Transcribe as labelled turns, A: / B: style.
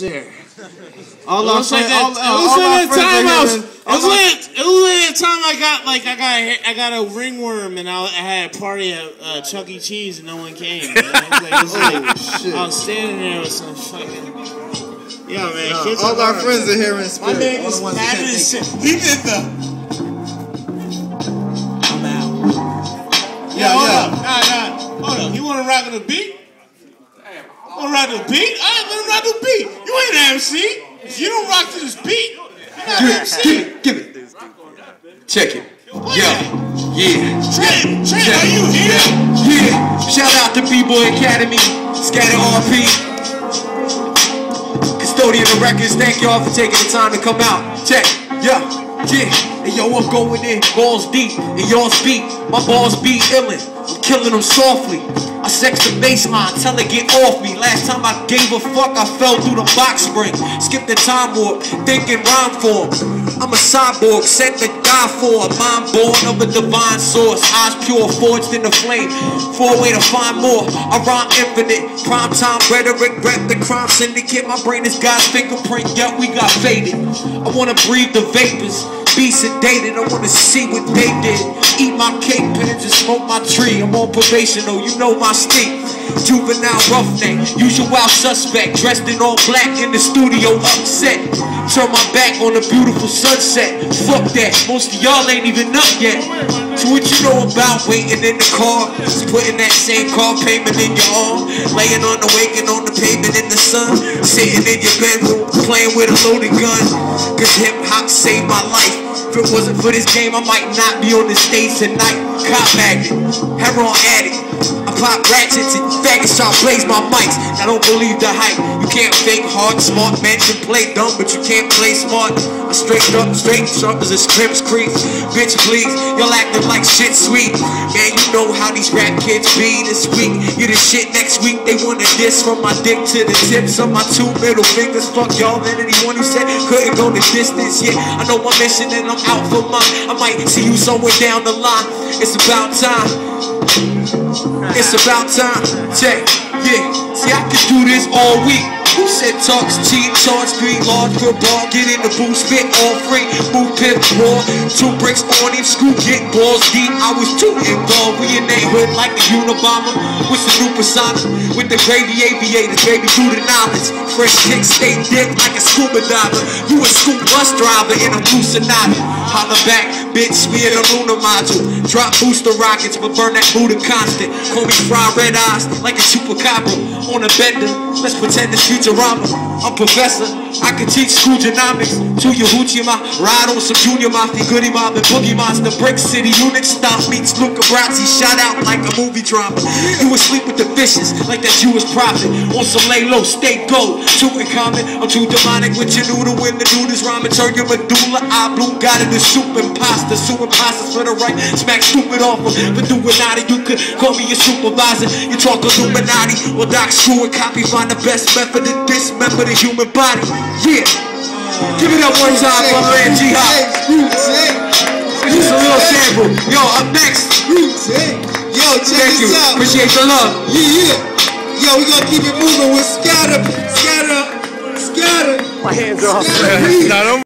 A: there.
B: All
A: It was like
B: friends,
A: that.
B: all,
A: It
B: all,
A: was like that
B: friends
A: time
B: are
A: I was. It was
B: our-
A: like it was like that time I got like I got a- I got a ringworm and I, I had a party at uh, Chuck E. Cheese and no one came. man. It was like, it was like
B: shit.
A: I was standing there with some fucking. Yeah, man.
B: Nah,
A: kids
B: all
A: are
B: our
A: hard.
B: friends are here in
C: My
B: spirit.
C: name
B: All
C: is
B: the ones that
C: Pat
B: can't
C: and
B: make
C: shit. He did the. I'm out.
A: Yeah, hold up. Nah, nah. Hold up. You want to rock the beat? The beat? I ain't gonna rock the beat. You ain't an MC. You don't rock to this beat. An MC.
D: Give it, give it. Check it. Yo, yeah.
A: Trent, Trent,
D: check
A: are you
D: it.
A: here?
D: Yeah. Shout out to B-Boy Academy, Scatter RP. Custodian of Records, thank y'all for taking the time to come out. Check, yeah, yeah. And yo, I'm going in, balls deep, and y'all speak. My balls be illin', I'm killing them softly. I sex the baseline, tell her get off me. Last time I gave a fuck, I fell through the box spring. Skip the time warp, thinking rhyme form. I'm a cyborg, sent to die for. A mind born of a divine source. Eyes pure, forged in the flame. For a way to find more. I rhyme infinite. Prime time rhetoric, rep the crime syndicate. My brain is God's fingerprint, yet we got faded. I wanna breathe the vapors. Be sedated, I wanna see what they did. Eat my cake pans and smoke my tree. I'm on probation, oh, you know my state. Juvenile roughneck, usual suspect, dressed in all black in the studio, upset. Turn my back on the beautiful sunset. Fuck that, most of y'all ain't even up yet. So what you know about waiting in the car? Putting that same car payment in your arm, laying on the waking on the pavement in the sun, sitting in your bedroom playing with a loaded gun. Cause hip hop saved my life. If it wasn't for this game, I might not be on the stage tonight. Cop magnet, heroin addict. Pop ratchets and faggots try blaze my mics. I don't believe the hype. You can't fake hard, smart men can play dumb, but you can't play smart. I straight up, straight sharp as a scripts creep. Bitch, please, y'all acting like shit sweet. Man, you know how these rap kids be this week. You the shit next week. They want to diss from my dick to the tips of my two middle fingers. Fuck y'all and anyone who said couldn't go the distance. Yeah, I know my mission and I'm out for mine. I might see you somewhere down the line. It's about time. It's about time. Check, yeah. See, I could do this all week. Said talks cheap, charge green, large per bar, get in the booth, spit all free, move pimp raw, two bricks on him, screw get balls deep. I was too involved, we in they hood like the Unabomber, with the new persona, with the gravy aviators, baby, through the knowledge. Fresh kick, stay dick like a scuba diver. You a school bus driver in a blue Sonata. Holla back, bitch, smear the lunar module. Drop booster rockets, but burn that Buddha constant. Call me fry red eyes like a chupacabra on a bender. Let's pretend it's Futurama. I'm professor. I can teach school genomics to your hoochie ma. Ride on some junior mafia, Goodie Mob and boogie monster. Brick City unit stop meets Luca Brasi. Shot out like a movie drama. You asleep with the fishes like that Jewish prophet. On some lay low, stay gold. In common. I'm too demonic with your noodle when the noodles rhyming. Turn your medulla. I blue got. The soup imposter. Sue imposters for the right. Smack stupid off of. But do it. You could call me your supervisor. You talk Illuminati. Or Doc Screw and copy. Find the best method to dismember the human body. Yeah. Give it up one time for man G Hop. This is a little sample. Yo, up next.
C: Yo, check
D: Thank you.
C: this out.
D: Appreciate the love.
C: Yeah, yeah. Yo, we gonna keep it moving with scatter, scatter, scatter. My hands are off.